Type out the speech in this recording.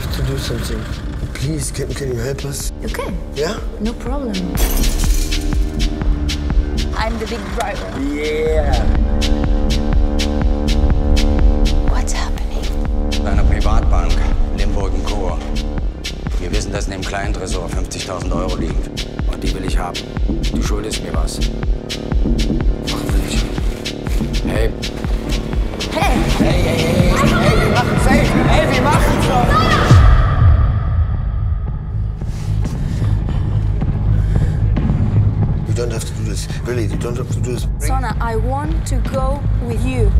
something. Please, can, can you help us? Okay, Yeah? no problem. I'm the big driver. Yeah. What's happening? Bei einer Privatbank, Limburg Co. Wir wissen, dass in dem kleinen Tresor 50.000 Euro liegen. Und die will ich haben. Du schuldest mir was. Machen wir nicht. Hey, Hey! Really, you don't have to do this. Sona, I want to go with you.